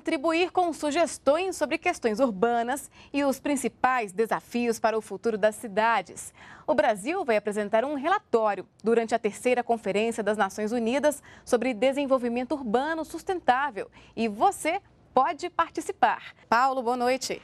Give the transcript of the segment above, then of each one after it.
contribuir com sugestões sobre questões urbanas e os principais desafios para o futuro das cidades. O Brasil vai apresentar um relatório durante a terceira Conferência das Nações Unidas sobre Desenvolvimento Urbano Sustentável e você pode participar. Paulo, boa noite.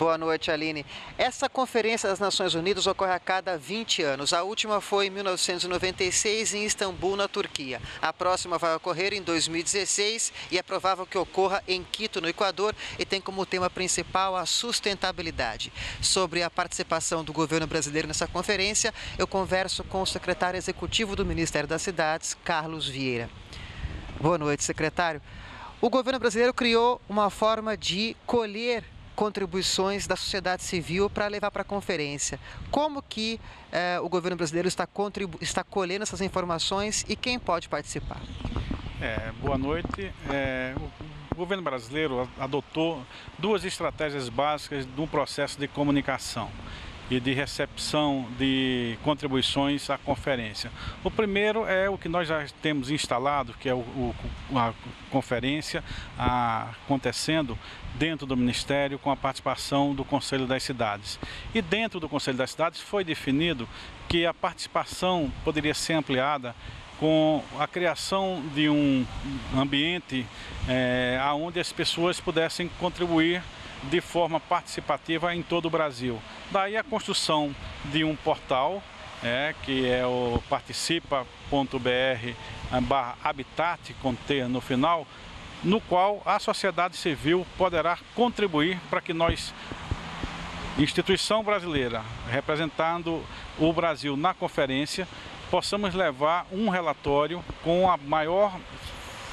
Boa noite, Aline. Essa Conferência das Nações Unidas ocorre a cada 20 anos. A última foi em 1996 em Istambul, na Turquia. A próxima vai ocorrer em 2016 e é provável que ocorra em Quito, no Equador, e tem como tema principal a sustentabilidade. Sobre a participação do governo brasileiro nessa conferência, eu converso com o secretário executivo do Ministério das Cidades, Carlos Vieira. Boa noite, secretário. O governo brasileiro criou uma forma de colher contribuições da sociedade civil para levar para a conferência. Como que eh, o governo brasileiro está, está colhendo essas informações e quem pode participar? É, boa noite. É, o governo brasileiro adotou duas estratégias básicas um processo de comunicação e de recepção de contribuições à conferência. O primeiro é o que nós já temos instalado, que é o, o, a conferência a, acontecendo dentro do Ministério com a participação do Conselho das Cidades. E dentro do Conselho das Cidades foi definido que a participação poderia ser ampliada com a criação de um ambiente é, onde as pessoas pudessem contribuir de forma participativa em todo o Brasil. Daí a construção de um portal, é, que é o participa.br barra habitat com T no final, no qual a sociedade civil poderá contribuir para que nós, instituição brasileira, representando o Brasil na conferência, possamos levar um relatório com a maior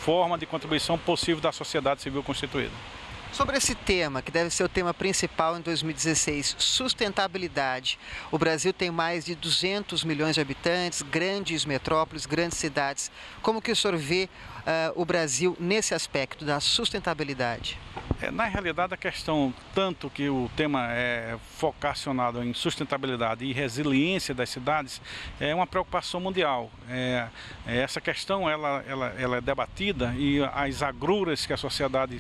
forma de contribuição possível da sociedade civil constituída. Sobre esse tema, que deve ser o tema principal em 2016, sustentabilidade. O Brasil tem mais de 200 milhões de habitantes, grandes metrópoles, grandes cidades. Como que o senhor vê uh, o Brasil nesse aspecto da sustentabilidade? É, na realidade, a questão, tanto que o tema é focacionado em sustentabilidade e resiliência das cidades, é uma preocupação mundial. É, é, essa questão ela, ela, ela é debatida e as agruras que a sociedade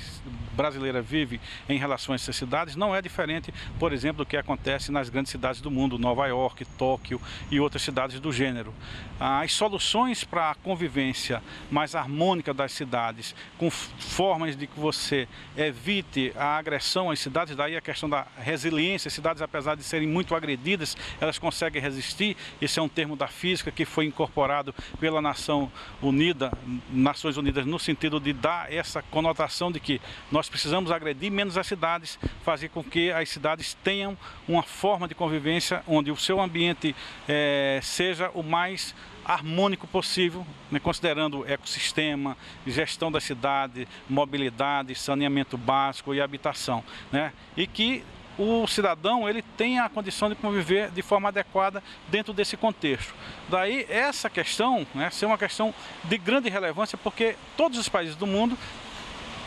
brasileira vive em relação a essas cidades não é diferente, por exemplo, do que acontece nas grandes cidades do mundo, Nova York, Tóquio e outras cidades do gênero. As soluções para a convivência mais harmônica das cidades, com formas de que você evite a agressão às cidades, daí a questão da resiliência, as cidades apesar de serem muito agredidas, elas conseguem resistir, esse é um termo da física que foi incorporado pela Nação Unida, Nações Unidas, no sentido de dar essa conotação de que nós nós precisamos agredir menos as cidades, fazer com que as cidades tenham uma forma de convivência onde o seu ambiente é, seja o mais harmônico possível, né, considerando ecossistema, gestão da cidade, mobilidade, saneamento básico e habitação. Né, e que o cidadão ele tenha a condição de conviver de forma adequada dentro desse contexto. Daí essa questão né, ser uma questão de grande relevância porque todos os países do mundo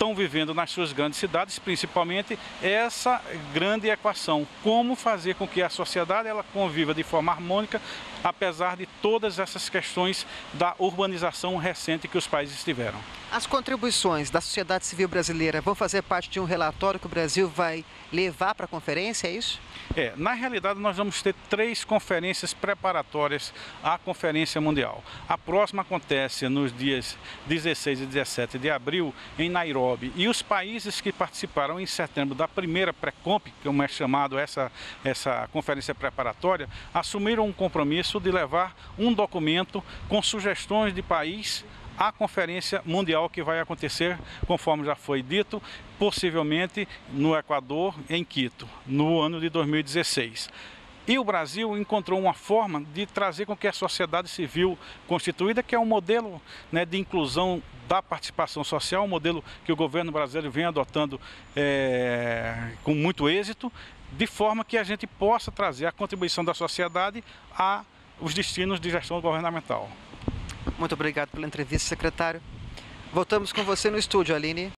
estão vivendo nas suas grandes cidades, principalmente essa grande equação, como fazer com que a sociedade ela conviva de forma harmônica, apesar de todas essas questões da urbanização recente que os países tiveram. As contribuições da sociedade civil brasileira vão fazer parte de um relatório que o Brasil vai levar para a conferência, é isso? É, na realidade nós vamos ter três conferências preparatórias à Conferência Mundial. A próxima acontece nos dias 16 e 17 de abril em Nairobi e os países que participaram em setembro da primeira pré-comp, como é chamado essa, essa conferência preparatória, assumiram um compromisso de levar um documento com sugestões de país a conferência mundial que vai acontecer, conforme já foi dito, possivelmente no Equador, em Quito, no ano de 2016. E o Brasil encontrou uma forma de trazer com que a sociedade civil constituída, que é um modelo né, de inclusão da participação social, um modelo que o governo brasileiro vem adotando é, com muito êxito, de forma que a gente possa trazer a contribuição da sociedade a os destinos de gestão governamental. Muito obrigado pela entrevista, secretário. Voltamos com você no estúdio, Aline.